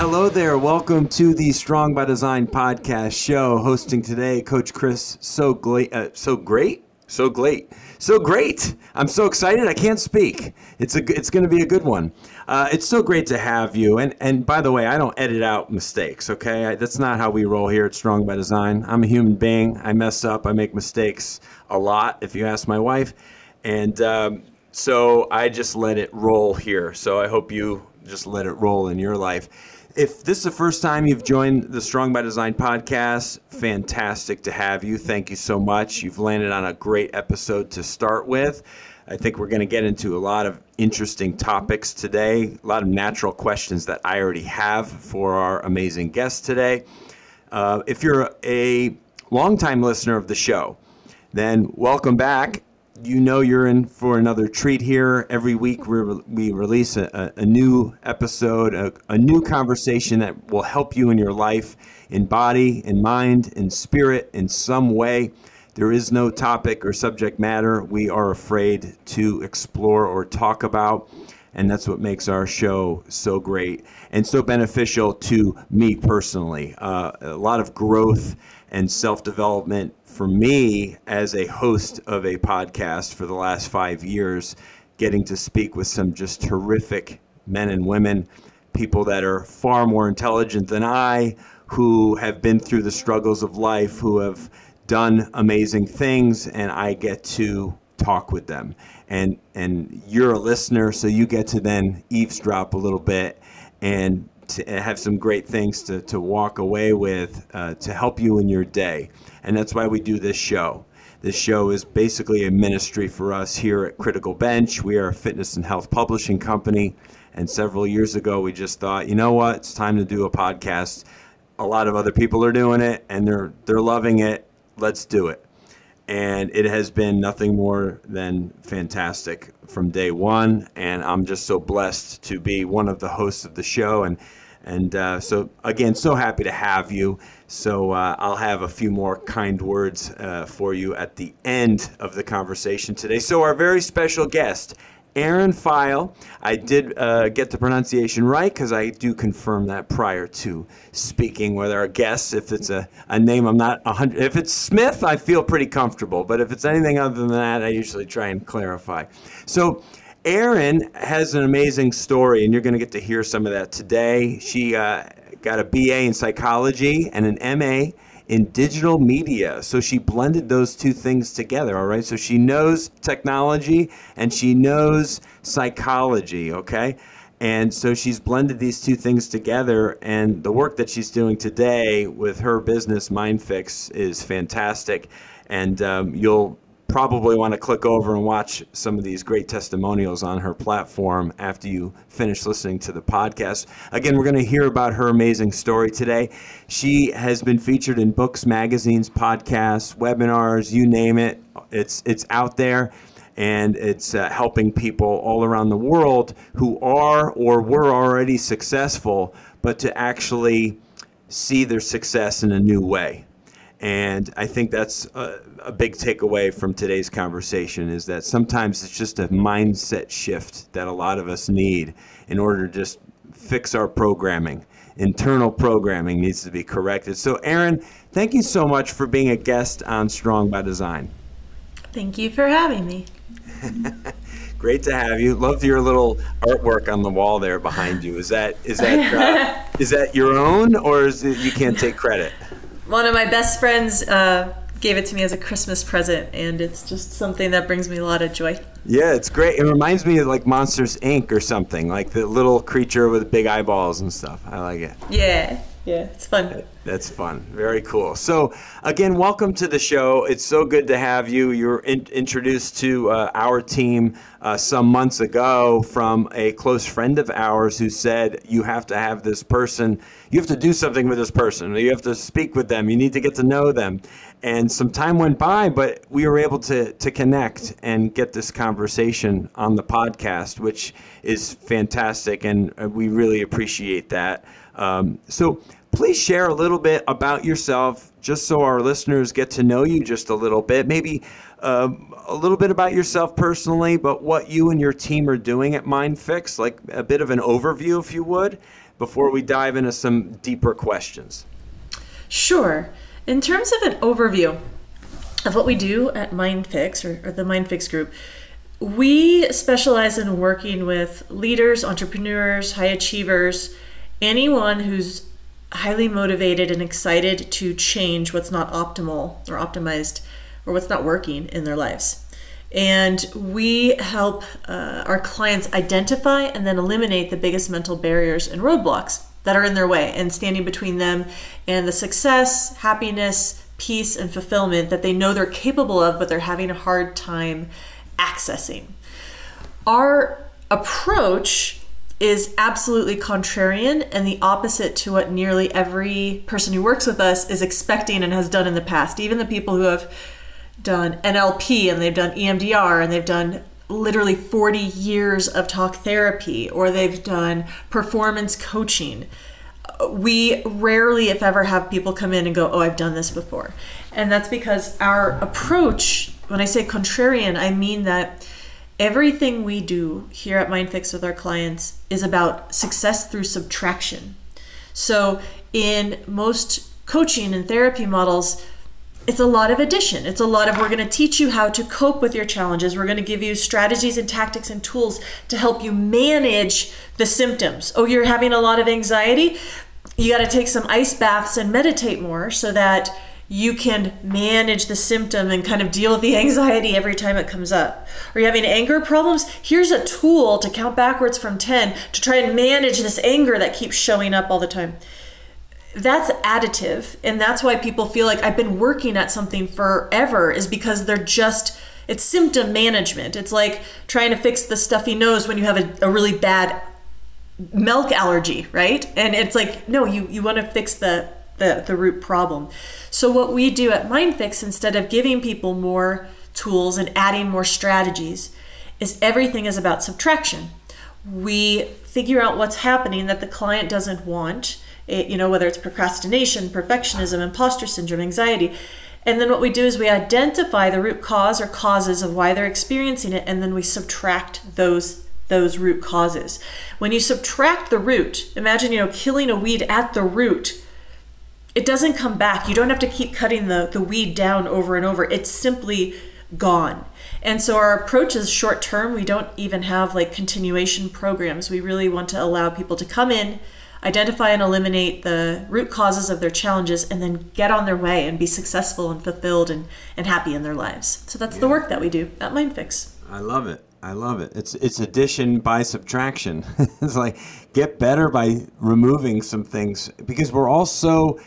Hello there. Welcome to the Strong by Design podcast show. Hosting today, Coach Chris. So great. Uh, so great. So great. So great. I'm so excited. I can't speak. It's a. It's going to be a good one. Uh, it's so great to have you. And and by the way, I don't edit out mistakes. Okay, I, that's not how we roll here at Strong by Design. I'm a human being. I mess up. I make mistakes a lot. If you ask my wife, and um, so I just let it roll here. So I hope you just let it roll in your life. If this is the first time you've joined the Strong by Design podcast, fantastic to have you. Thank you so much. You've landed on a great episode to start with. I think we're going to get into a lot of interesting topics today, a lot of natural questions that I already have for our amazing guest today. Uh, if you're a longtime listener of the show, then welcome back you know you're in for another treat here. Every week we we release a, a new episode, a, a, new conversation that will help you in your life, in body, in mind, in spirit, in some way. There is no topic or subject matter we are afraid to explore or talk about. And that's what makes our show so great and so beneficial to me personally. Uh, a lot of growth and self development for me as a host of a podcast for the last five years, getting to speak with some just terrific men and women, people that are far more intelligent than I, who have been through the struggles of life, who have done amazing things, and I get to talk with them. And and you're a listener, so you get to then eavesdrop a little bit and to have some great things to, to walk away with uh, to help you in your day. And that's why we do this show. This show is basically a ministry for us here at Critical Bench. We are a fitness and health publishing company. And several years ago, we just thought, you know what, it's time to do a podcast. A lot of other people are doing it and they're, they're loving it. Let's do it and it has been nothing more than fantastic from day one. And I'm just so blessed to be one of the hosts of the show, and and uh, so again, so happy to have you. So uh, I'll have a few more kind words uh, for you at the end of the conversation today. So our very special guest. Erin Pheil. I did uh, get the pronunciation right because I do confirm that prior to speaking with our guests. If it's a, a name I'm not 100, if it's Smith, I feel pretty comfortable. But if it's anything other than that, I usually try and clarify. So, Erin has an amazing story, and you're going to get to hear some of that today. She uh, got a BA in psychology and an MA in digital media. So she blended those two things together, all right? So she knows technology and she knows psychology, okay? And so she's blended these two things together, and the work that she's doing today with her business, MindFix, is fantastic. And um, you'll probably want to click over and watch some of these great testimonials on her platform after you finish listening to the podcast. Again, we're going to hear about her amazing story today. She has been featured in books, magazines, podcasts, webinars, you name it. It's it's out there and it's uh, helping people all around the world who are or were already successful, but to actually see their success in a new way. And I think that's a, a, big takeaway from today's conversation is that sometimes it's just a mindset shift that a lot of us need in order to just fix our programming. Internal programming needs to be corrected. So, Erin, thank you so much for being a guest on Strong by Design. Thank you for having me. Great to have you. Love your little artwork on the wall there behind you. Is that is that uh, is that your own, or is it you can't take credit? One of my best friends uh, gave it to me as a Christmas present, and it's just something that brings me a lot of joy. Yeah, it's great. It reminds me of like Monsters Inc. or something, like the little creature with big eyeballs and stuff. I like it. Yeah, yeah, it's fun. That's fun. Very cool. So, again, welcome to the show. It's so good to have you. You were in- introduced to uh, our team uh, some months ago from a close friend of ours who said, You have to have this person, you have to do something with this person, you have to speak with them, you need to get to know them. And some time went by, but we were able to, to connect and get this conversation on the podcast, which is fantastic. And uh, we really appreciate that. Um, so please share a little bit about yourself, just so our listeners get to know you just a little bit. Maybe uh, a little bit about yourself personally, but what you and your team are doing at MindFix, like a bit of an overview, if you would. before we dive into some deeper questions? Sure. In terms of an overview of what we do at MindFix or, or the MindFix group, we specialize in working with leaders, entrepreneurs, high achievers, anyone who's highly motivated and excited to change what's not optimal or optimized or what's not working in their lives. And we help uh, our clients identify and then eliminate the biggest mental barriers and roadblocks that are in their way and standing between them and the success, happiness, peace, and fulfillment that they know they're capable of, but they're having a hard time accessing. Our approach is absolutely contrarian and the opposite to what nearly every person who works with us is expecting and has done in the past. Even the people who have done NLP and they've done EMDR and they've done literally 40 years of talk therapy or they've done performance coaching. We rarely, if ever, have people come in and go, Oh, I've done this before. And that's because our approach, when I say contrarian, I mean that everything we do here at MindFix with our clients is about success through subtraction. So, in most coaching and therapy models, it's a lot of addition. It's a lot of we're going to teach you how to cope with your challenges. We're going to give you strategies and tactics and tools to help you manage the symptoms. Oh, you're having a lot of anxiety? You got to take some ice baths and meditate more so that you can manage the symptom and kind of deal with the anxiety every time it comes up. Are you having anger problems? Here's a tool to count backwards from 10 to try and manage this anger that keeps showing up all the time that's additive and that's why people feel like i've been working at something forever is because they're just it's symptom management it's like trying to fix the stuffy nose when you have a, a really bad milk allergy right and it's like no you you want to fix the, the the root problem so what we do at mindfix instead of giving people more tools and adding more strategies is everything is about subtraction we figure out what's happening that the client doesn't want it, you know, whether it's procrastination, perfectionism, imposter syndrome, anxiety. And then what we do is we identify the root cause or causes of why they're experiencing it, and then we subtract those those root causes. When you subtract the root, imagine you know killing a weed at the root. It doesn't come back. You don't have to keep cutting the, the weed down over and over. It's simply gone. And so our approach is short term. We don't even have like continuation programs. We really want to allow people to come in, identify and eliminate the root causes of their challenges, and then get on their way and be successful and fulfilled and, and happy in their lives. So that's yeah. the work that we do at MindFix. I love it. I love it. It's it's addition by subtraction. it's like get better by removing some things because we're all so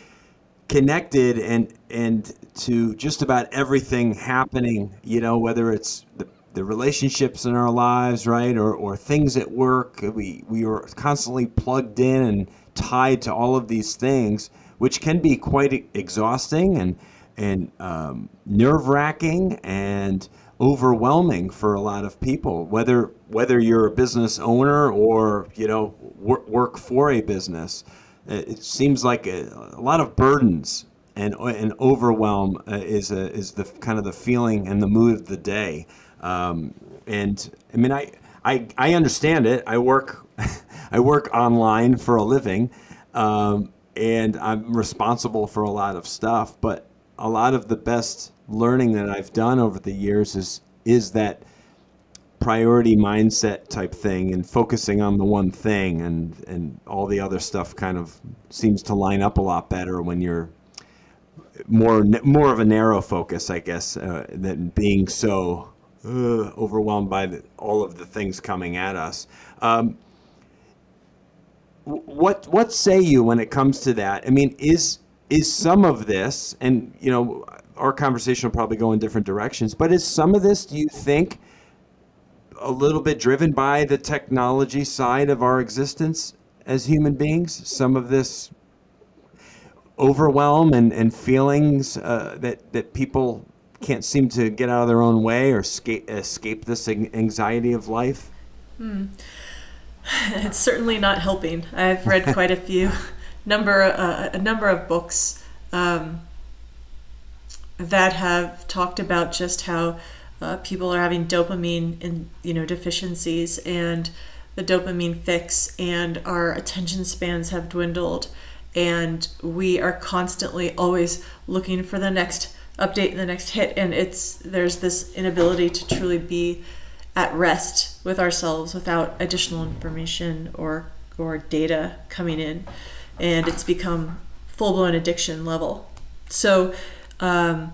connected and and to just about everything happening, you know, whether it's the the relationships in our lives, right, or, or things at work. We we are constantly plugged in and tied to all of these things, which can be quite exhausting and and um, nerve wracking and overwhelming for a lot of people. Whether whether you're a business owner or you know work, work for a business, it seems like a, a lot of burdens and and overwhelm uh, is a, is the kind of the feeling and the mood of the day. Um, and I mean, I, I, I understand it. I work, I work online for a living, um, and I'm responsible for a lot of stuff. But a lot of the best learning that I've done over the years is is that priority mindset type thing and focusing on the one thing and and all the other stuff kind of seems to line up a lot better when you're more more of a narrow focus I guess uh, than being so uh, overwhelmed by the, all of the things coming at us. Um, what what say you when it comes to that? I mean, is is some of this, and you know, our conversation will probably go in different directions, but is some of this, do you think, a little bit driven by the technology side of our existence as human beings? Some of this overwhelm and, and feelings uh, that that people can't seem to get out of their own way or escape, escape this anxiety of life? Hmm. It's certainly not helping. I've read quite a few number uh, a number of books um, that have talked about just how uh, people are having dopamine in you know deficiencies and the dopamine fix and our attention spans have dwindled. And we are constantly always looking for the next update the next hit. And it's there's this inability to truly be at rest with ourselves without additional information or or data coming in. And it's become full-blown addiction level. So um,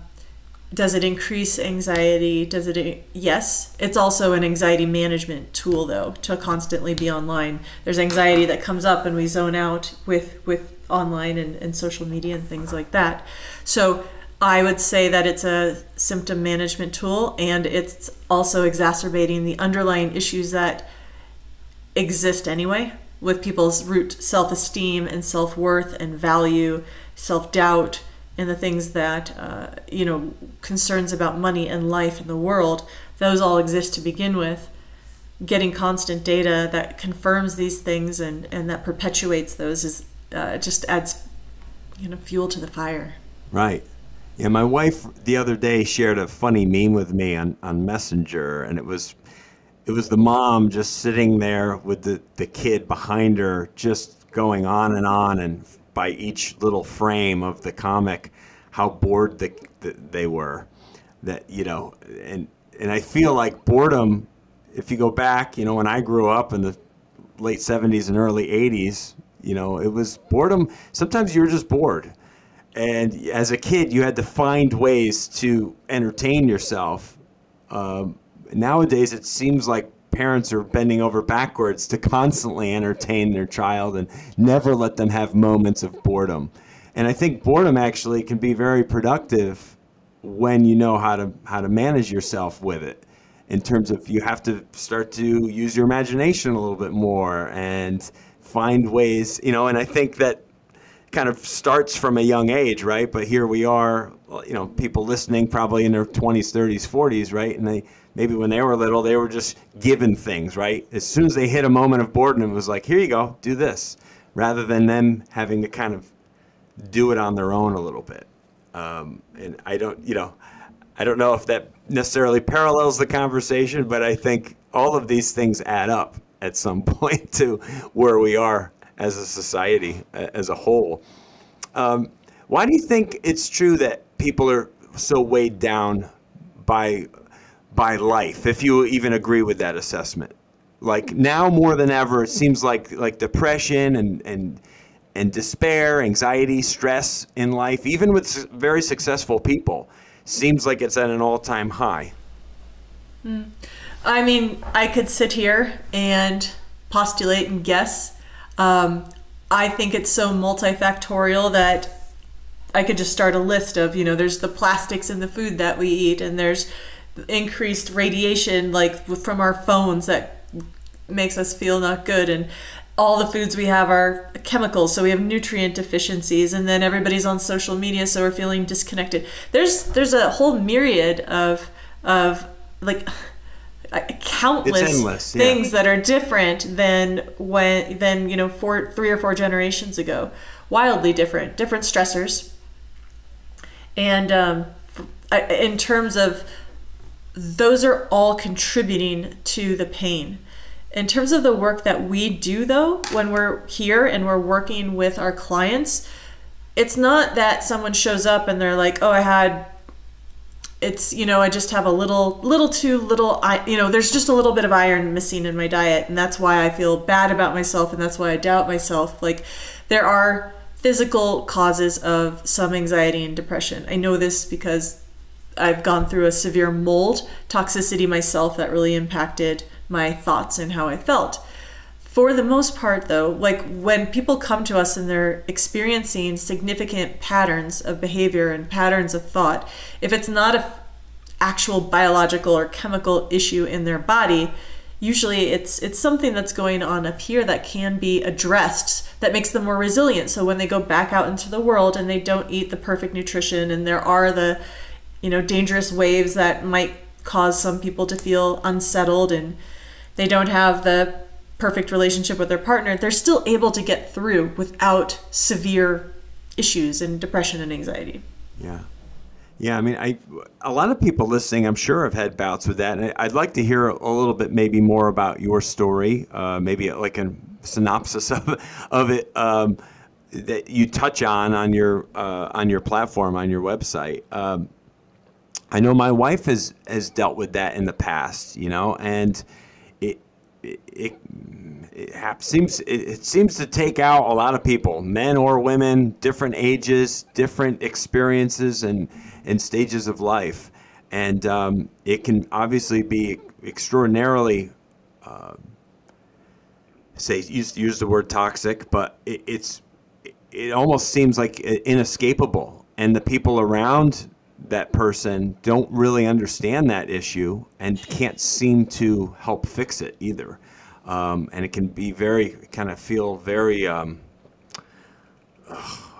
does it increase anxiety? Does it yes. It's also an anxiety management tool though to constantly be online. There's anxiety that comes up and we zone out with with online and, and social media and things like that. So i would say that it's a symptom management tool and it's also exacerbating the underlying issues that exist anyway with people's root self-esteem and self-worth and value self-doubt and the things that uh, you know concerns about money and life in the world those all exist to begin with. Getting constant data that confirms these things and and that perpetuates those is uh, just adds you know fuel to the fire. Right. Yeah my wife the other day shared a funny meme with me on, on messenger and it was it was the mom just sitting there with the, the kid behind her just going on and on and by each little frame of the comic how bored the, the, they were. That you know and and I feel like boredom if you go back you know when I grew up in the late 70s and early 80s you know it was boredom. Sometimes you were just bored. And as a kid you had to find ways to entertain yourself. Um, nowadays it seems like parents are bending over backwards to constantly entertain their child and never let them have moments of boredom. And I think boredom actually can be very productive when you know how to how to manage yourself with it. In terms of you have to start to use your imagination a little bit more and find ways, you know, and I think that kind of starts from a young age, right? But here we are, you know, people listening probably in their 20s, 30s, 40s, right? And they maybe when they were little, they were just given things, right? As soon as they hit a moment of boredom, it was like, here you go, do this, rather than them having to kind of do it on their own a little bit. Um, and I don't, you know, I don't know if that necessarily parallels the conversation, but I think all of these things add up at some point to where we are as a society as a whole. Um, why do you think it's true that people are so weighed down by by life, if you even agree with that assessment. Like now more than ever, it seems like like depression and and and despair, anxiety, stress in life, even with very successful people, seems like it's at an all-time high. Mm. I mean, I could sit here and postulate and guess. Um, I think it's so multifactorial that I could just start a list of, you know, there's the plastics in the food that we eat, and there's increased radiation like from our phones that makes us feel not good and all the foods we have are chemicals so we have nutrient deficiencies and then everybody's on social media so we're feeling disconnected. There's there's a whole myriad of of like countless endless, yeah. things that are different than when than you know four three or four generations ago wildly different different stressors and um, in terms of those are all contributing to the pain. In terms of the work that we do, though, when we're here and we're working with our clients, it's not that someone shows up and they're like, oh, I had it's you know i just have a little little too little i you know there's just a little bit of iron missing in my diet and that's why i feel bad about myself and that's why i doubt myself like there are physical causes of some anxiety and depression i know this because I've gone through a severe mold toxicity myself that really impacted my thoughts and how I felt. For the most part, though, like when people come to us and they're experiencing significant patterns of behavior and patterns of thought, if it's not a actual biological or chemical issue in their body, usually it's it's something that's going on up here that can be addressed that makes them more resilient. So when they go back out into the world and they don't eat the perfect nutrition and there are the you know, dangerous waves that might cause some people to feel unsettled and they don't have the perfect relationship with their partner, they're still able to get through without severe issues and depression and anxiety. Yeah. Yeah, I mean, I a lot of people listening, I'm sure, have had bouts with that, and I'd like to hear a little bit, maybe more about your story, uh, maybe like a synopsis of of it um, that you touch on on your uh, on your platform on your website. Um, I know my wife has has dealt with that in the past, you know, and it it, it, seems it, it seems to take out a lot of people, men or women, different ages, different experiences, and and stages of life, and um, it can obviously be extraordinarily. Uh, say use use the word toxic, but it, it's it almost seems like inescapable, and the people around that person don't really understand that issue and can't seem to help fix it either. Um, and it can be very kind of feel very. Um,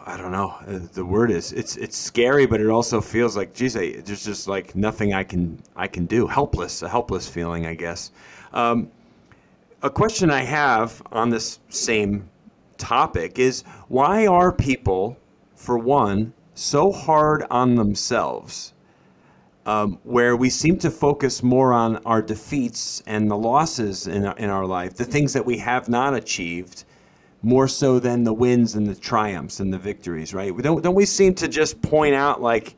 I don't know. Uh, the word is it's it's scary, but it also feels like, geez, I, there's just like nothing I can I can do. Helpless, a helpless feeling, I guess. Um, a question I have on this same topic is why are people, for one, so hard on themselves? Um, where we seem to focus more on our defeats and the losses in our, in our life, the things that we have not achieved, more so than the wins and the triumphs and the victories, right? Don't, don't we seem to just point out like,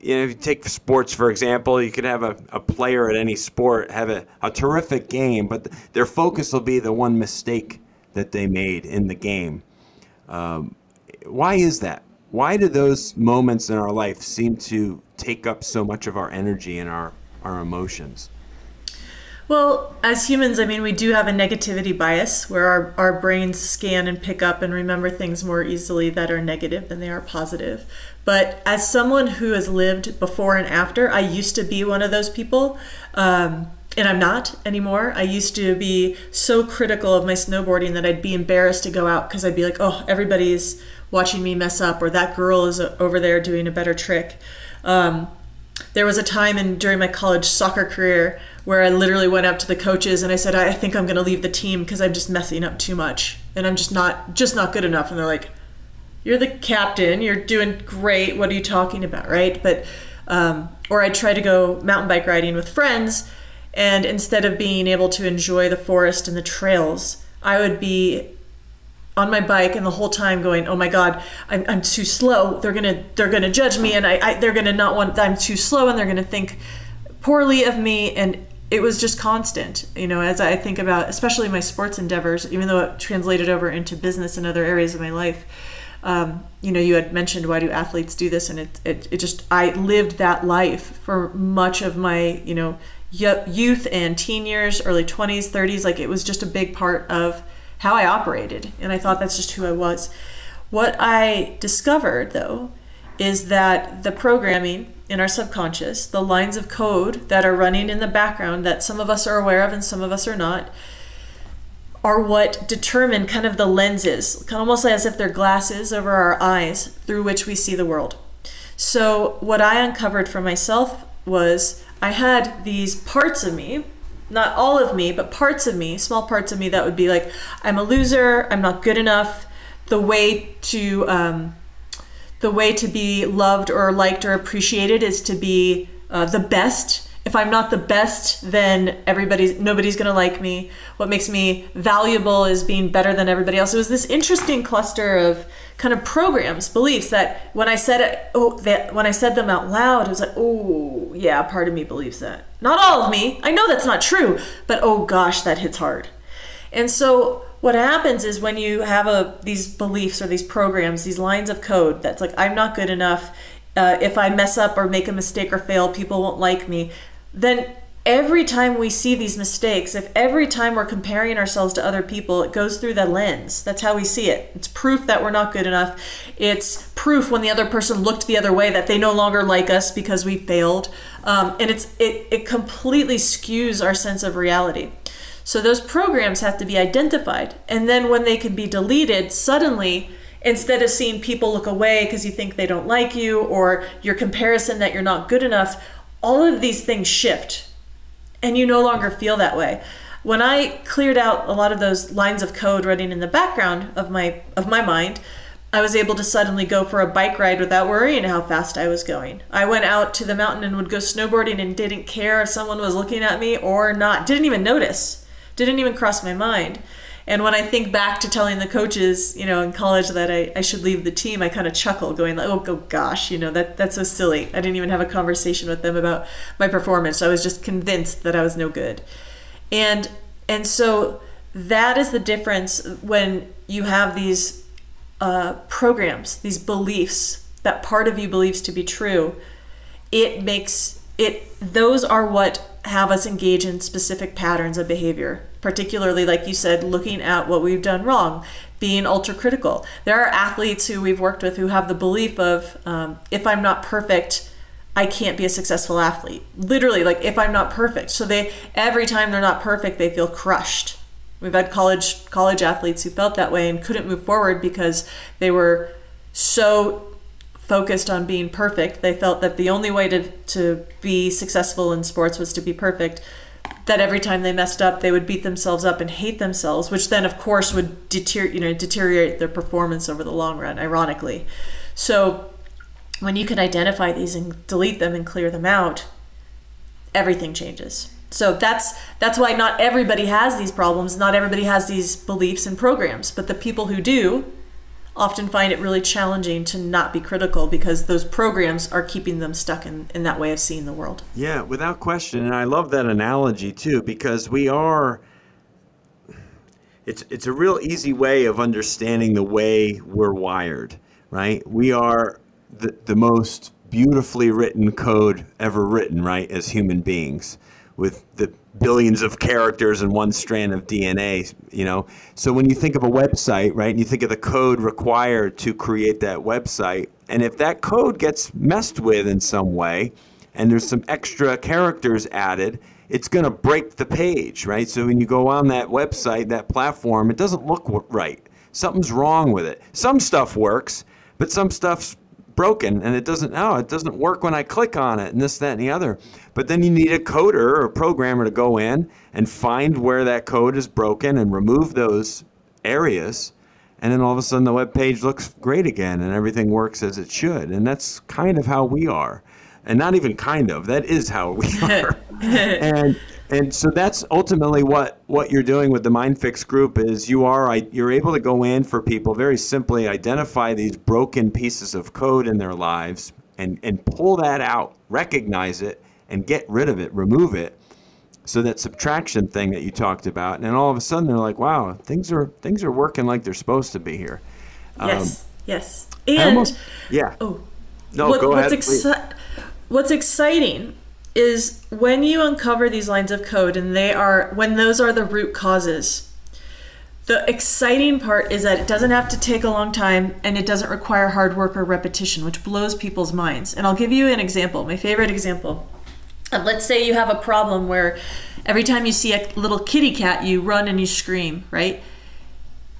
you know, if you take sports for example, you could have a, a player at any sport have a, a terrific game, but their focus will be the one mistake that they made in the game. Um, why is that? Why do those moments in our life seem to take up so much of our energy and our, our emotions? Well, as humans, I mean, we do have a negativity bias where our, our brains scan and pick up and remember things more easily that are negative than they are positive. But as someone who has lived before and after, I used to be one of those people. Um, and I'm not anymore. I used to be so critical of my snowboarding that I'd be embarrassed to go out because I'd be like, oh, everybody's watching me mess up, or that girl is over there doing a better trick. Um, there was a time in during my college soccer career where I literally went up to the coaches and I said, I think I'm going to leave the team because I'm just messing up too much and I'm just not just not good enough. And they're like, You're the captain. You're doing great. What are you talking about, right? But um, or I try to go mountain bike riding with friends, and instead of being able to enjoy the forest and the trails, I would be on my bike and the whole time going, "Oh my God, I'm, I'm too slow. They're gonna they're gonna judge me, and I, I they're gonna not want I'm too slow, and they're gonna think poorly of me." And it was just constant you know as i think about especially my sports endeavors even though it translated over into business and other areas of my life um, you know you had mentioned why do athletes do this and it, it, it just i lived that life for much of my you know youth and teen years early 20s 30s like it was just a big part of how i operated and i thought that's just who i was what i discovered though is that the programming in our subconscious, the lines of code that are running in the background that some of us are aware of and some of us are not, are what determine kind of the lenses, kind of almost as if they're glasses over our eyes through which we see the world. So, what I uncovered for myself was I had these parts of me, not all of me, but parts of me, small parts of me that would be like, I'm a loser, I'm not good enough. The way to um, the way to be loved or liked or appreciated is to be uh, the best. If I'm not the best, then everybody's nobody's gonna like me. What makes me valuable is being better than everybody else. It was this interesting cluster of kind of programs, beliefs that when I said it, oh, that when I said them out loud, it was like, oh, yeah, part of me believes that. Not all of me. I know that's not true, but oh gosh, that hits hard. And so what happens is when you have a these beliefs or these programs, these lines of code that's like I'm not good enough. Uh, if I mess up or make a mistake or fail, people won't like me. Then every time we see these mistakes, if every time we're comparing ourselves to other people, it goes through that lens. That's how we see it. It's proof that we're not good enough. It's proof when the other person looked the other way that they no longer like us because we failed. Um, and it's it, it completely skews our sense of reality. So those programs have to be identified. And then when they can be deleted, suddenly, instead of seeing people look away because you think they don't like you or your comparison that you're not good enough, all of these things shift and you no longer feel that way. When I cleared out a lot of those lines of code running in the background of my of my mind, I was able to suddenly go for a bike ride without worrying how fast I was going. I went out to the mountain and would go snowboarding and didn't care if someone was looking at me or not. Didn't even notice. Didn't even cross my mind. And when I think back to telling the coaches, you know, in college that I, I should leave the team, I kind of chuckle, going like, oh, oh gosh, you know, that that's so silly. I didn't even have a conversation with them about my performance. I was just convinced that I was no good. And and so that is the difference when you have these uh, programs, these beliefs that part of you believes to be true. It makes it; those are what have us engage in specific patterns of behavior, particularly, like you said, looking at what we've done wrong, being ultra critical. There are athletes who we've worked with who have the belief of um, if I'm not perfect, I can't be a successful athlete. Literally, like if I'm not perfect. So they every time they're not perfect, they feel crushed. We've had college college athletes who felt that way and couldn't move forward because they were so focused on being perfect. They felt that the only way to, to be successful in sports was to be perfect. That every time they messed up, they would beat themselves up and hate themselves, which then, of course, would deter- you know, deteriorate their performance over the long run, ironically. So, when you can identify these and delete them and clear them out, everything changes. So that's that's why not everybody has these problems, not everybody has these beliefs and programs, but the people who do often find it really challenging to not be critical because those programs are keeping them stuck in, in that way of seeing the world. Yeah, without question. And I love that analogy too, because we are it's it's a real easy way of understanding the way we're wired, right? We are the, the most beautifully written code ever written, right, as human beings with the billions of characters in one strand of DNA, you know. So when you think of a website, right, and you think of the code required to create that website, and if that code gets messed with in some way, and there's some extra characters added, it's going to break the page, right? So when you go on that website, that platform, it doesn't look right. Something's wrong with it. Some stuff works, but some stuff's broken and it doesn't oh it doesn't work when I click on it and this that and the other. But then you need a coder or a programmer to go in and find where that code is broken and remove those areas and then all of a sudden the web page looks great again and everything works as it should and that's kind of how we are. And not even kind of that is how we are. And and so that's ultimately what what you're doing with the mindfix group is you are you're able to go in for people very simply identify these broken pieces of code in their lives and and pull that out recognize it and get rid of it remove it. So that subtraction thing that you talked about and then all of a sudden they're like wow things are things are working like they're supposed to be here. Yes um, yes and almost, yeah. oh no what, go what's ahead exci- what's exciting is when you uncover these lines of code and they are when those are the root causes the exciting part is that it doesn't have to take a long time and it doesn't require hard work or repetition which blows people's minds. And i'll give you an example my favorite example. Uh, let's say you have a problem where every time you see a little kitty cat you run and you scream right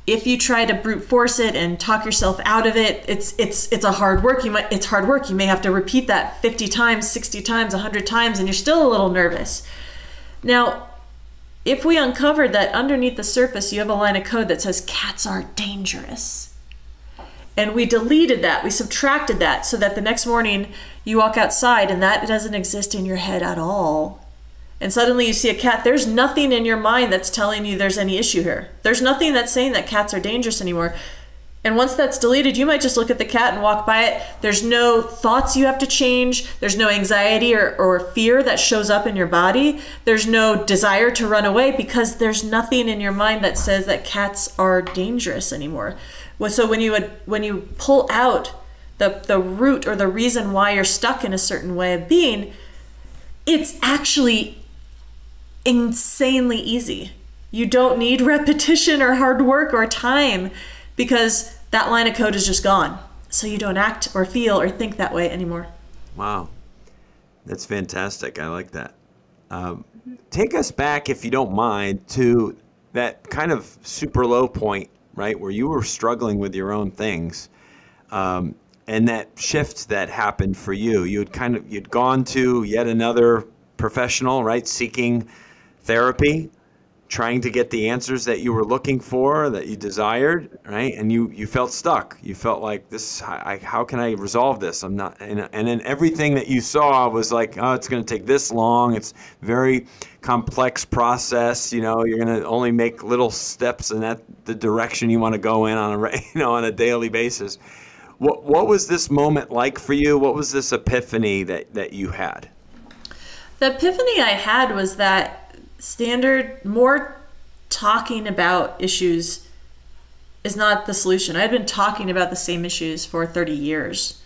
if you try to brute force it and talk yourself out of it it's it's it's a hard work. You might it's hard work. You may have to repeat that 50 times 60 times 100 times and you're still a little nervous. Now if we uncovered that underneath the surface you have a line of code that says cats are dangerous and we deleted that we subtracted that so that the next morning you walk outside and that doesn't exist in your head at all and suddenly you see a cat, there's nothing in your mind that's telling you there's any issue here. There's nothing that's saying that cats are dangerous anymore. And once that's deleted, you might just look at the cat and walk by it. There's no thoughts you have to change. There's no anxiety or, or fear that shows up in your body. There's no desire to run away because there's nothing in your mind that says that cats are dangerous anymore. So when you when you pull out the, the root or the reason why you're stuck in a certain way of being, it's actually insanely easy. You don't need repetition or hard work or time because that line of code is just gone. So you don't act or feel or think that way anymore. Wow. That's fantastic. I like that. Um, take us back, if you don't mind, to that kind of super low point, right, where you were struggling with your own things. Um, and that shift that happened for you. You had kind of you'd gone to yet another professional, right, seeking therapy, trying to get the answers that you were looking for, that you desired, right? And you you felt stuck. You felt like this. I, how can I resolve this? I'm not. And, and then everything that you saw was like, oh, it's going to take this long. It's very complex process. You know, you're going to only make little steps in that the direction you want to go in on a you know on a daily basis. What what was this moment like for you? What was this epiphany that that you had? The epiphany I had was that standard more talking about issues is not the solution. I've been talking about the same issues for 30 years.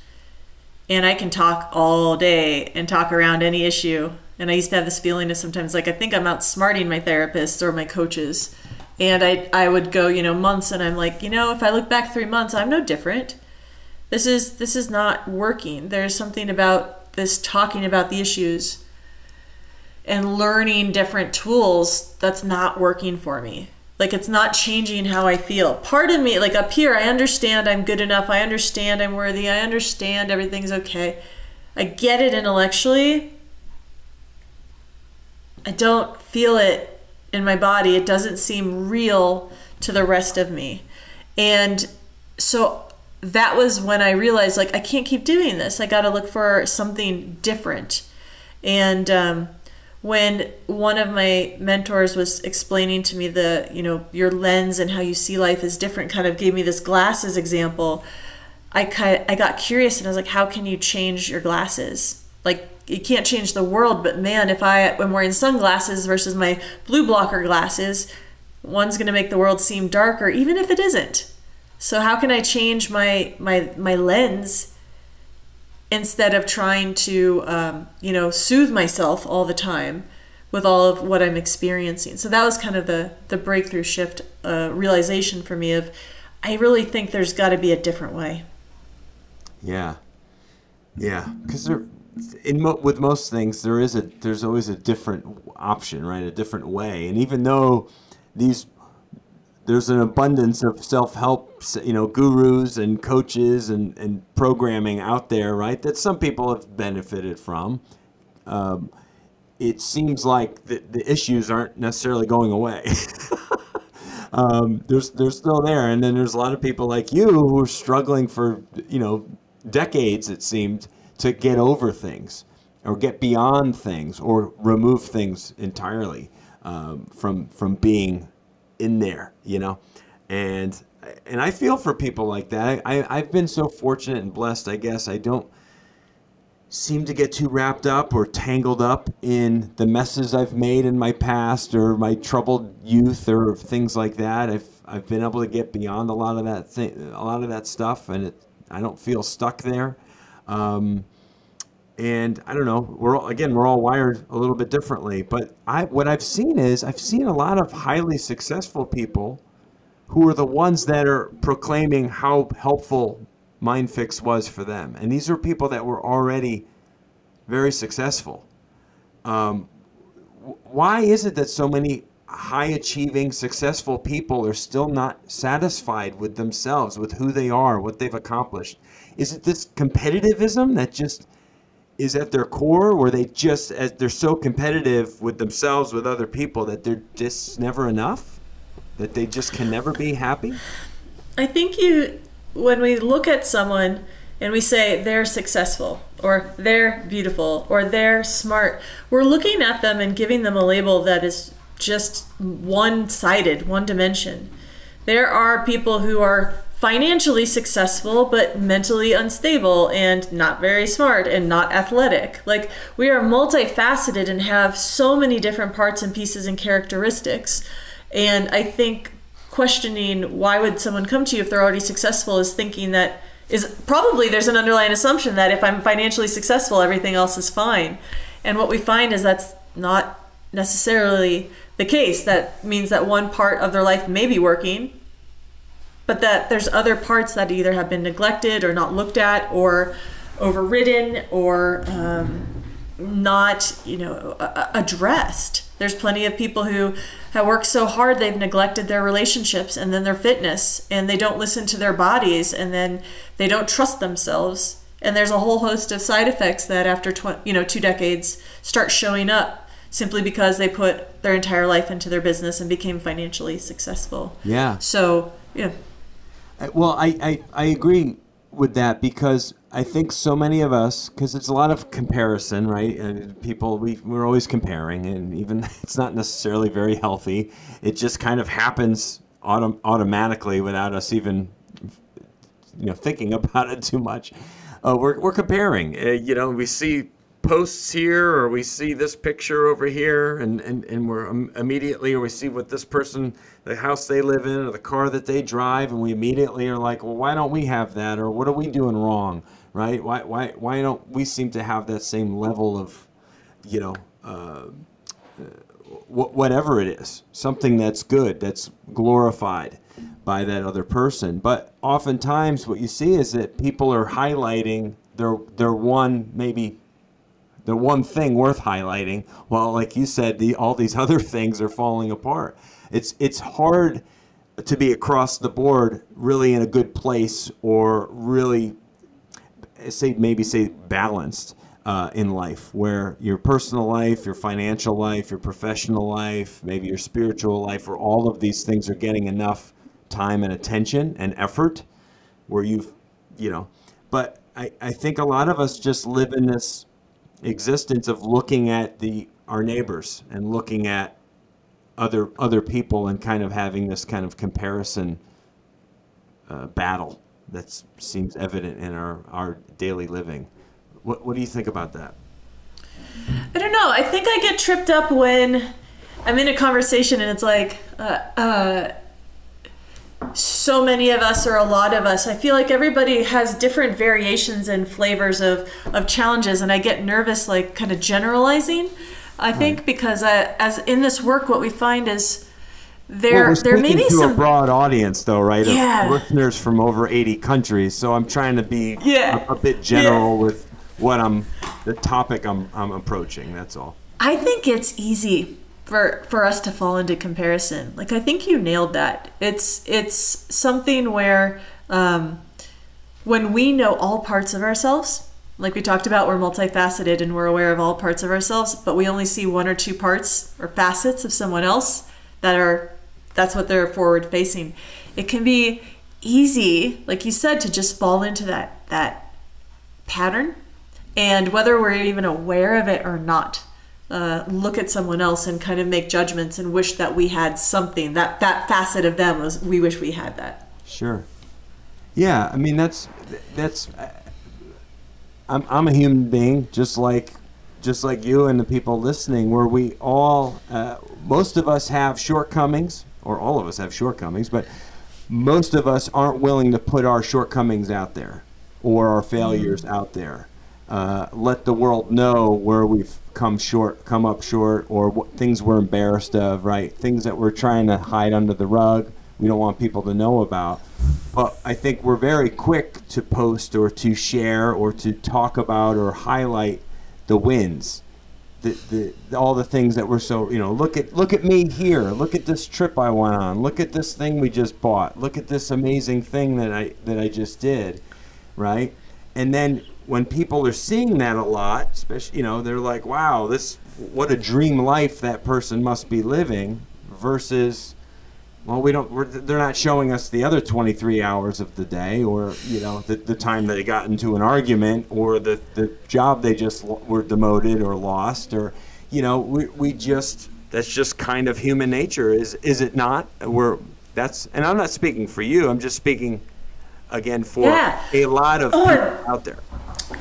And I can talk all day and talk around any issue. And I used to have this feeling of sometimes like I think I'm outsmarting my therapists or my coaches. And I I would go, you know, months and I'm like, you know, if I look back 3 months, I'm no different. This is this is not working. There's something about this talking about the issues and learning different tools that's not working for me. Like it's not changing how I feel. Part of me, like up here, I understand I'm good enough. I understand I'm worthy. I understand everything's okay. I get it intellectually. I don't feel it in my body. It doesn't seem real to the rest of me. And so that was when I realized like I can't keep doing this. I got to look for something different. And um, when one of my mentors was explaining to me the you know your lens and how you see life is different kind of gave me this glasses example i kind i got curious and i was like how can you change your glasses? Like you can't change the world but man if i am wearing sunglasses versus my blue blocker glasses one's going to make the world seem darker even if it isn't. So how can i change my my my lens instead of trying to, um, you know, soothe myself all the time with all of what I'm experiencing. So that was kind of the the breakthrough shift uh, realization for me of I really think there's got to be a different way. Yeah, yeah, because there, in mo- with most things, there is a there's always a different option, right? A different way, and even though these there's an abundance of self-help you know gurus and coaches and, and programming out there right that some people have benefited from. Um, it seems like the, the issues aren't necessarily going away. Um, there's, they're still there. And then there's a lot of people like you who are struggling for you know decades it seemed to get over things or get beyond things or remove things entirely um, from from being in there, you know, and and I feel for people like that. I, I've been so fortunate and blessed. I guess I don't seem to get too wrapped up or tangled up in the messes I've made in my past or my troubled youth or things like that. I've I've been able to get beyond a lot of that thing, a lot of that stuff, and it, I don't feel stuck there. Um, and I don't know. We're all, again, we're all wired a little bit differently. But I, what I've seen is I've seen a lot of highly successful people who are the ones that are proclaiming how helpful MindFix was for them, and these are people that were already very successful. Um, why is it that so many high achieving, successful people are still not satisfied with themselves, with who they are, what they've accomplished? Is it this competitivism that just is at their core where they just as they're so competitive with themselves with other people that they're just never enough? That they just can never be happy? I think you when we look at someone and we say they're successful or they're beautiful or they're smart we're looking at them and giving them a label that is just one-sided one dimension. There are people who are financially successful but mentally unstable and not very smart and not athletic. Like we are multifaceted and have so many different parts and pieces and characteristics. And I think questioning why would someone come to you if they're already successful is thinking that is probably there's an underlying assumption that if I'm financially successful everything else is fine. And what we find is that's not necessarily the case. That means that one part of their life may be working but that there's other parts that either have been neglected or not looked at or overridden or um, not you know addressed there's plenty of people who have worked so hard they've neglected their relationships and then their fitness and they don't listen to their bodies and then they don't trust themselves and there's a whole host of side effects that after tw- you know two decades start showing up simply because they put their entire life into their business and became financially successful. Yeah. So, yeah. Well, I, I, I agree with that because I think so many of us, because it's a lot of comparison, right? And people, we, we're always comparing, and even it's not necessarily very healthy. It just kind of happens autom- automatically without us even, you know, thinking about it too much. Uh, we're, we're comparing. Uh, you know, we see posts here or we see this picture over here and, and, and we're um, immediately or we see what this person the house they live in or the car that they drive and we immediately are like well why don't we have that or what are we doing wrong right why, why, why don't we seem to have that same level of you know uh, wh- whatever it is, something that's good, that's glorified by that other person. But oftentimes, what you see is that people are highlighting their their one maybe the one thing worth highlighting, while like you said, the all these other things are falling apart. It's it's hard to be across the board really in a good place or really say maybe say balanced uh, in life where your personal life your financial life your professional life maybe your spiritual life where all of these things are getting enough time and attention and effort where you've you know but I, I think a lot of us just live in this existence of looking at the our neighbors and looking at other other people and kind of having this kind of comparison uh, battle that seems evident in our, our daily living. What, what do you think about that? I don't know. I think I get tripped up when I'm in a conversation and it's like, uh, uh, so many of us or a lot of us. I feel like everybody has different variations and flavors of, of challenges, and I get nervous, like kind of generalizing. I think because I, as in this work, what we find is there we're there may be to some a broad audience, though, right? Of Yeah. listeners from over 80 countries. So I'm trying to be Yeah. a, a bit general with what I'm, the topic I'm, I'm approaching. That's all. I think it's easy for for us to fall into comparison. Like I think you nailed that. It's it's something where um, when we know all parts of ourselves, like we talked about, we're multifaceted and we're aware of all parts of ourselves, but we only see one or two parts or facets of someone else that are that's what they're forward facing. It can be easy, like you said, to just fall into that that pattern and whether we're even aware of it or not uh, look at someone else and kind of make judgments and wish that we had something that that facet of them was we wish we had that Sure. Yeah, I mean that's that's. I'm I'm a human being, just like just like you and the people listening. Where we all, uh, most of us have shortcomings, or all of us have shortcomings, but most of us aren't willing to put our shortcomings out there or our failures out there. Uh, let the world know where we've come short, come up short, or what things we're embarrassed of, right? Things that we're trying to hide under the rug. We don't want people to know about. But I think we're very quick to post or to share or to talk about or highlight the wins. The, the, the- all the things that we're so you know look at look at me here look at this trip I went on look at this thing we just bought look at this amazing thing that I that I just did right and then when people are seeing that a lot especially you know they're like wow this what a dream life that person must be living versus well we don't we're, they're not showing us the other 23 hours of the day or you know the, the time they got into an argument or the, the job they just were demoted or lost or you know we, we just that's just kind of human nature is is it not we're that's and i'm not speaking for you i'm just speaking again for Yeah. a lot of Oh, people out there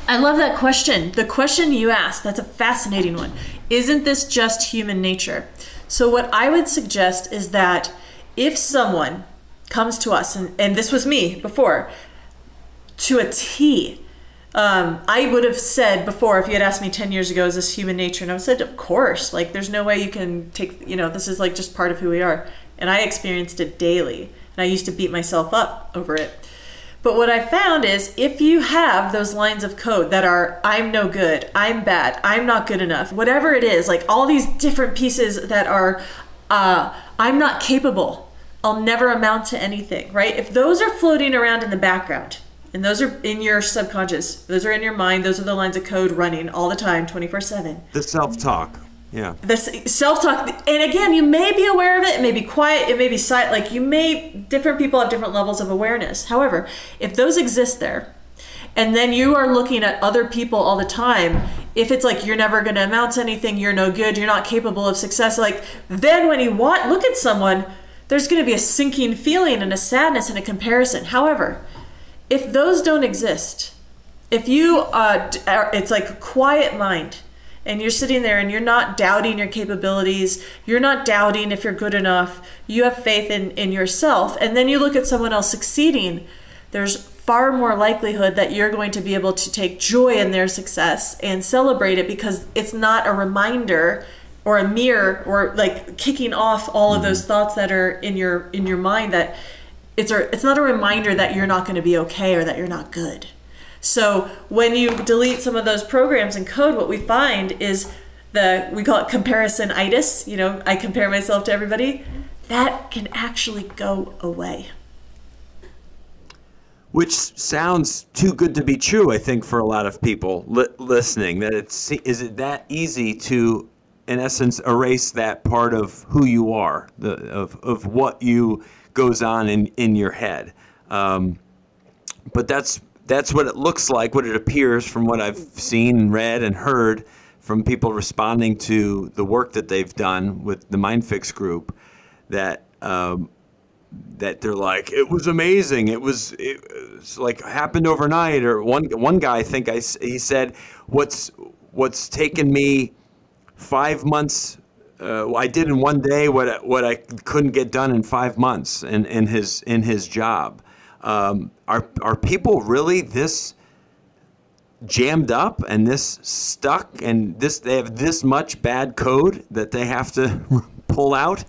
I love that question. The question you asked, that's a fascinating one. Isn't this just human nature? So, what I would suggest is that if someone comes to us, and, and this was me before, to a T, um, I would have said before, if you had asked me 10 years ago, is this human nature? And I would have said, of course. Like, there's no way you can take, you know, this is like just part of who we are. And I experienced it daily. And I used to beat myself up over it. But what I found is if you have those lines of code that are, I'm no good, I'm bad, I'm not good enough, whatever it is, like all these different pieces that are, uh, I'm not capable, I'll never amount to anything, right? If those are floating around in the background, and those are in your subconscious, those are in your mind, those are the lines of code running all the time, 24 7. the self-talk Yeah. This self-talk, and again, you may be aware of it. It may be quiet. It may be silent. Like you may, different people have different levels of awareness. However, if those exist there, and then you are looking at other people all the time if it's like you're never going to amount to anything you're no good you're not capable of success like then when you want look at someone there's going to be a sinking feeling and a sadness and a comparison however if those don't exist if you uh, are, it's like a quiet mind and you're sitting there and you're not doubting your capabilities you're not doubting if you're good enough you have faith in, in yourself and then you look at someone else succeeding there's far more likelihood that you're going to be able to take joy in their success and celebrate it because it's not a reminder or a mirror or like kicking off all of mm-hmm. those thoughts that are in your in your mind that it's a it's not a reminder that you're not going to be okay or that you're not good. So when you delete some of those programs and code, what we find is the we call it comparisonitis. You know, I compare myself to everybody. That can actually go away which sounds too good to be true. I think for a lot of people li- listening, that it's is it that easy to, in essence, erase that part of who you are, the of of what you goes on in in your head. Um, but that's that's what it looks like, what it appears from what I've seen, read, and heard from people responding to the work that they've done with the MindFix group. That um, that they're like it was amazing it was it was like happened overnight or one one guy I think I he said what's what's taken me 5 months uh, I did in one day what what I couldn't get done in 5 months in, in his in his job um, are are people really this jammed up and this stuck and this they have this much bad code that they have to pull out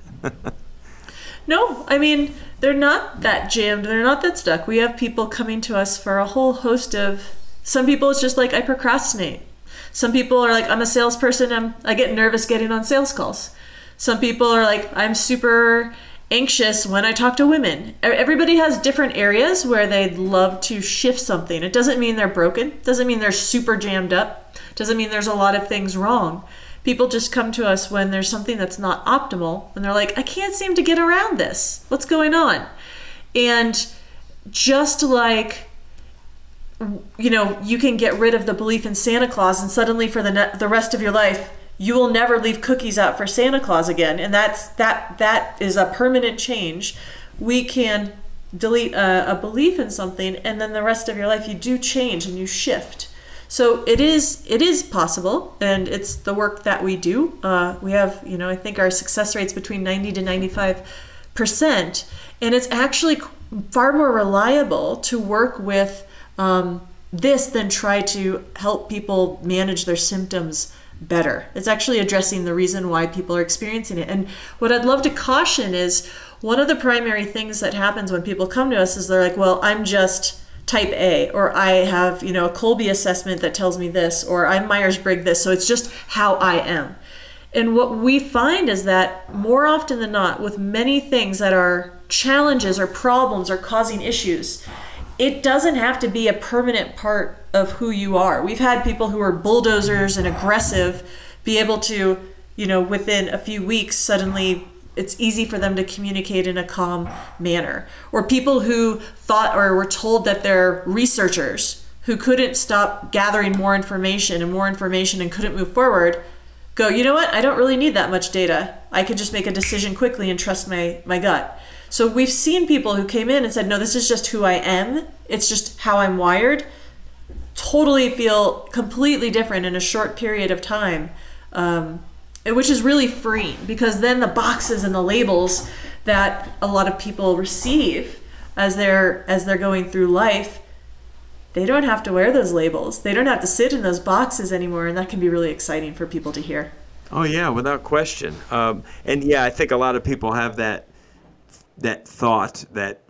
No, I mean, they're not that jammed. They're not that stuck. We have people coming to us for a whole host of. Some people, it's just like, I procrastinate. Some people are like, I'm a salesperson. I'm, I get nervous getting on sales calls. Some people are like, I'm super anxious when I talk to women. Everybody has different areas where they'd love to shift something. It doesn't mean they're broken, doesn't mean they're super jammed up, doesn't mean there's a lot of things wrong people just come to us when there's something that's not optimal and they're like, I can't seem to get around this. What's going on? And just like you know, you can get rid of the belief in Santa Claus and suddenly for the the rest of your life you will never leave cookies out for Santa Claus again and that's that that is a permanent change. We can delete a, a belief in something and then the rest of your life you do change and you shift so it is it is possible, and it's the work that we do. Uh, we have you know I think our success rates between ninety to ninety five percent, and it's actually far more reliable to work with um, this than try to help people manage their symptoms better. It's actually addressing the reason why people are experiencing it. And what I'd love to caution is one of the primary things that happens when people come to us is they're like, well, I'm just type A, or I have, you know, a Kolbe assessment that tells me this, or I'm Myers Briggs this. So it's just how I am. And what we find is that more often than not, with many things that are challenges or problems or causing issues, it doesn't have to be a permanent part of who you are. We've had people who are bulldozers and aggressive be able to, you know, within a few weeks suddenly it's easy for them to communicate in a calm manner. Or people who thought or were told that they're researchers who couldn't stop gathering more information and more information and couldn't move forward go, you know what? I don't really need that much data. I could just make a decision quickly and trust my, my gut. So we've seen people who came in and said, no, this is just who I am. It's just how I'm wired. Totally feel completely different in a short period of time. Um, which is really freeing because then the boxes and the labels that a lot of people receive as they're as they're going through life they don't have to wear those labels they don't have to sit in those boxes anymore and that can be really exciting for people to hear oh yeah without question um, and yeah i think a lot of people have that that thought that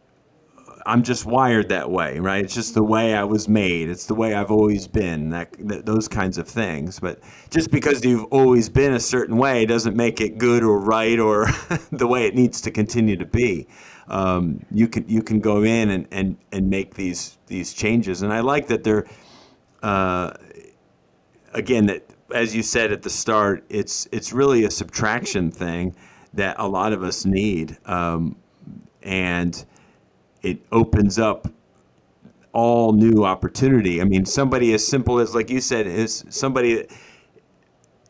I'm just wired that way, right? It's just the way I was made. It's the way I've always been. That, that, those kinds of things. But just because you've always been a certain way doesn't make it good or right or the way it needs to continue to be. Um, you can you can go in and, and, and make these these changes. And I like that they're uh, again that as you said at the start, it's it's really a subtraction thing that a lot of us need, um, and it opens up all new opportunity. I mean, somebody as simple as, like you said, is somebody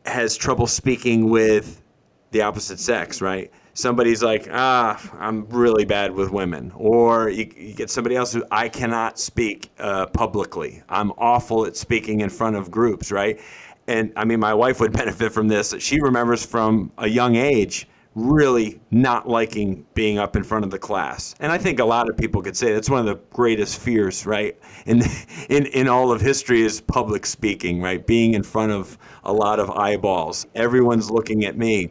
has trouble speaking with the opposite sex, right? Somebody's like, ah, I'm really bad with women. Or you, you get somebody else who, I cannot speak uh, publicly. I'm awful at speaking in front of groups, right? And I mean, my wife would benefit from this. She remembers from a young age really not liking being up in front of the class. And I think a lot of people could say that's one of the greatest fears, right? In in in all of history is public speaking, right? Being in front of a lot of eyeballs. Everyone's looking at me.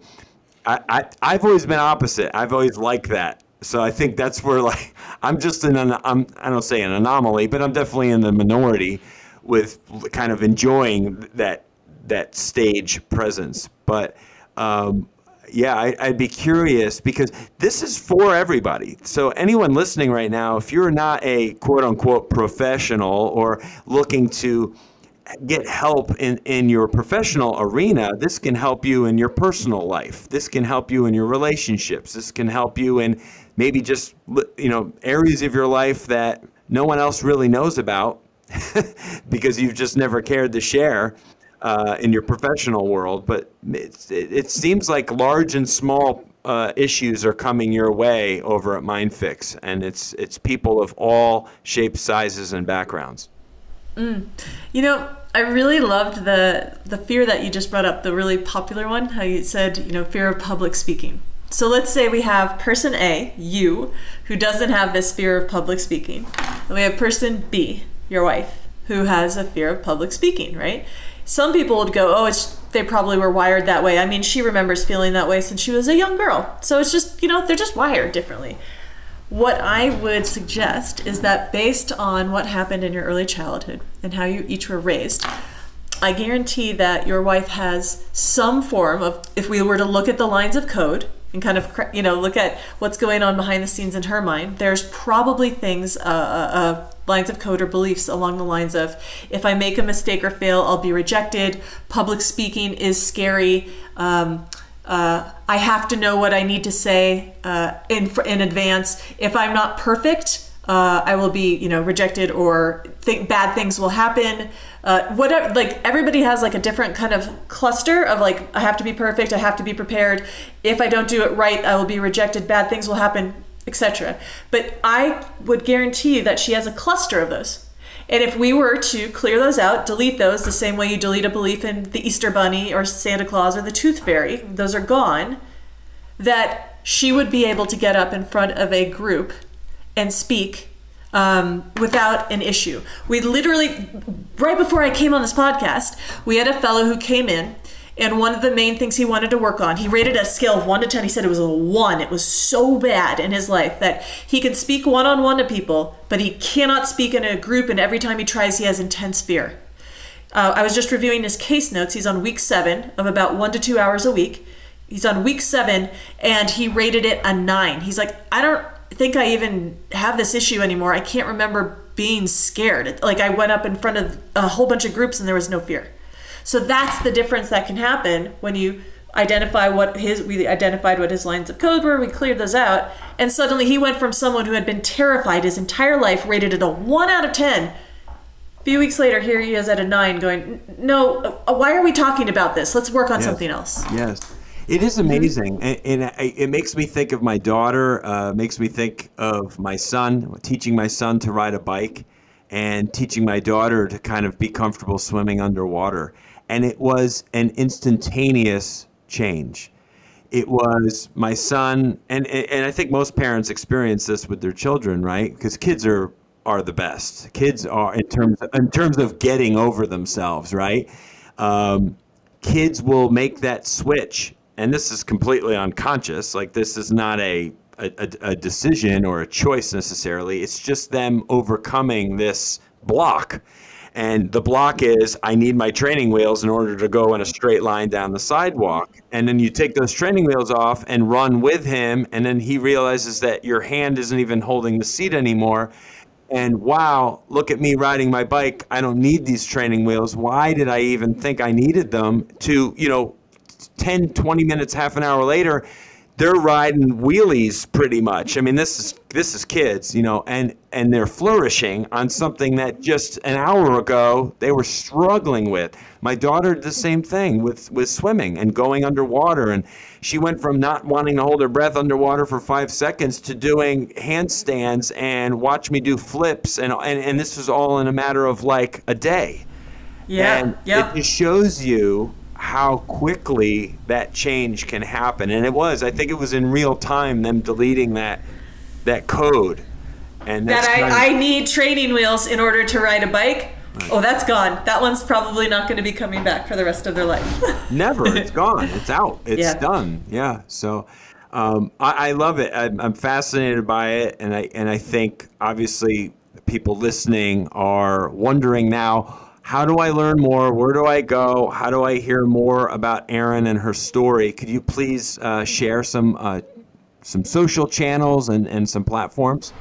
I, I I've always been opposite. I've always liked that. So I think that's where like I'm just in an I'm I don't say an anomaly, but I'm definitely in the minority with kind of enjoying that that stage presence. But um, yeah, I, would be curious because this is for everybody. So, anyone listening right now, if you're not a quote unquote professional or looking to get help in, in your professional arena, this can help you in your personal life. This can help you in your relationships. This can help you in maybe just, you know, areas of your life that no one else really knows about because you've just never cared to share uh, in your professional world, but it, it seems like large and small uh, issues are coming your way over at MindFix, and it's it's people of all shapes, sizes, and backgrounds. Mm. You know, I really loved the the fear that you just brought up, the really popular one. How you said, you know, fear of public speaking. So let's say we have person A, you, who doesn't have this fear of public speaking, and we have person B, your wife, who has a fear of public speaking, right? Some people would go, oh, it's they probably were wired that way. I mean, she remembers feeling that way since she was a young girl. So it's just, you know, they're just wired differently. What I would suggest is that based on what happened in your early childhood and how you each were raised, I guarantee that your wife has some form of, if we were to look at the lines of code and kind of, you know, look at what's going on behind the scenes in her mind, there's probably things, uh, uh, uh lines of code or beliefs along the lines of if I make a mistake or fail, I'll be rejected. Public speaking is scary. Um, uh, I have to know what I need to say uh, in in advance. If I'm not perfect, uh, I will be you know rejected or th- bad things will happen. Uh, whatever, like everybody has like a different kind of cluster of like I have to be perfect, I have to be prepared. If I don't do it right, I will be rejected. Bad things will happen etc. But I would guarantee you that she has a cluster of those. And if we were to clear those out, delete those the same way you delete a belief in the Easter Bunny or Santa Claus or the Tooth Fairy, those are gone, that she would be able to get up in front of a group and speak um, without an issue. We literally, right before I came on this podcast, we had a fellow who came in and one of the main things he wanted to work on, he rated a scale of one to 10. He said it was a one. It was so bad in his life that he can speak one on one to people, but he cannot speak in a group. And every time he tries, he has intense fear. Uh, I was just reviewing his case notes. He's on week seven of about one to two hours a week. He's on week seven and he rated it a nine. He's like, I don't think I even have this issue anymore. I can't remember being scared. Like I went up in front of a whole bunch of groups and there was no fear. So that's the difference that can happen when you identify what his we identified what his lines of code were we cleared those out and suddenly he went from someone who had been terrified his entire life rated it a 1 out of 10 a few weeks later here he is at a 9 going no uh, why are we talking about this? Let's work on yes. something else. Yes. It is amazing. And, and it makes me think of my daughter uh, makes me think of my son teaching my son to ride a bike and teaching my daughter to kind of be comfortable swimming underwater and it was an instantaneous change. It was my son, and and I think most parents experience this with their children, right? Because kids are are the best. Kids are in terms of, in terms of getting over themselves, right? Um, kids will make that switch, and this is completely unconscious. Like this is not a a, a decision or a choice necessarily. It's just them overcoming this block and the block is I need my training wheels in order to go in a straight line down the sidewalk. And then you take those training wheels off and run with him. And then he realizes that your hand isn't even holding the seat anymore. and wow, look at me riding my bike. I don't need these training wheels. Why did I even think I needed them? To, you know, 10, 20 minutes, half an hour later, they're riding wheelies pretty much. I mean, this is this is kids, you know, and and they're flourishing on something that just an hour ago they were struggling with. My daughter did the same thing with with swimming and going underwater, and she went from not wanting to hold her breath underwater for five seconds to doing handstands and watch me do flips, and and, and this was all in a matter of like a day. Yeah, yeah. It just shows you how quickly that change can happen. And it was, I think it was in real time them deleting that that code. And that I, of, I need training wheels in order to ride a bike. Right. Oh, that's gone. That one's probably not going to be coming back for the rest of their life. Never. It's gone. It's out. It's yeah. done. Yeah. So um, I, I, love it. I'm, I'm fascinated by it, and I and I think obviously people listening are wondering now how do I learn more? Where do I go? How do I hear more about Erin and her story? Could you please uh, share some uh, some social channels and, and some platforms?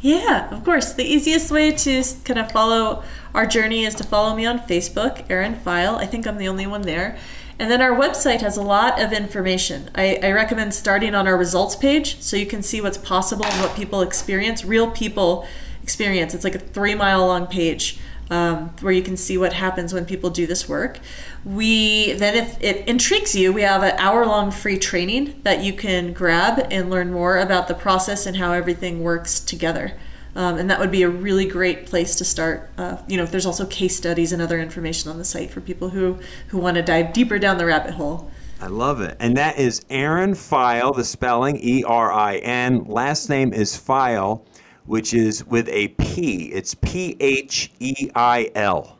Yeah, of course. The easiest way to kind of follow our journey is to follow me on Facebook, Erin Pheil. I think I'm the only one there. And then our website has a lot of information. I, I, recommend starting on our results page so you can see what's possible and what people experience, real people experience. It's like a three mile long page um, where you can see what happens when people do this work. We then, if it intrigues you, we have an hour long free training that you can grab and learn more about the process and how everything works together. Um, and that would be a really great place to start. Uh, you know, there's also case studies and other information on the site for people who who want to dive deeper down the rabbit hole. I love it. And that is Erin Pheil, the spelling E R I N. Last name is Pheil which is with a P. It's P H E I L.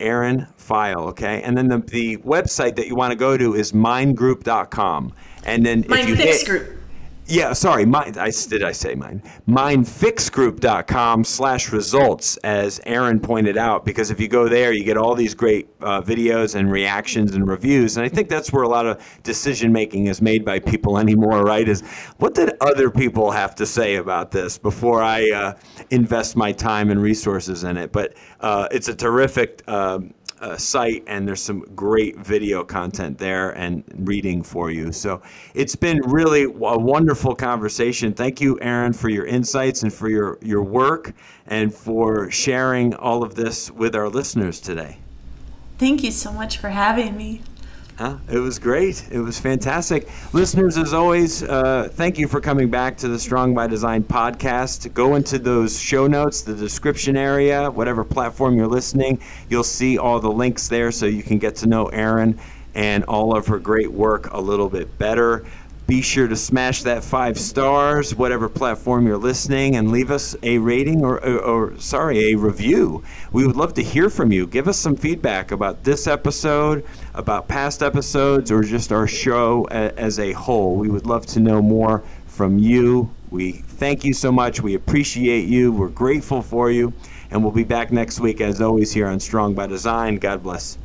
Erin Pheil, okay? And then the, the website that you want to go to is mindgroup.com. And then Mind if you Fix hit, Group. Yeah, sorry. I, did I say mine? Mindfixgroup.com slash results, as Erin pointed out, because if you go there, you get all these great uh, videos and reactions and reviews. And I think that's where a lot of decision making is made by people anymore, right? Is what did other people have to say about this before I uh, invest my time and resources in it? But uh, it's a terrific. Um, uh, site, and there's some great video content there and reading for you. So it's been really a wonderful conversation. Thank you, Erin, for your insights and for your, your work and for sharing all of this with our listeners today. Thank you so much for having me. Huh? It was great. It was fantastic. Listeners, as always, uh, thank you for coming back to the Strong by Design podcast. Go into those show notes, the description area, whatever platform you're listening. You'll see all the links there so you can get to know Erin and all of her great work a little bit better. Be sure to smash that five stars, whatever platform you're listening, and leave us a rating or, or, or, sorry, a review. We would love to hear from you. Give us some feedback about this episode, about past episodes, or just our show as a whole. We would love to know more from you. We thank you so much. We appreciate you. We're grateful for you. And we'll be back next week, as always, here on Strong by Design. God bless.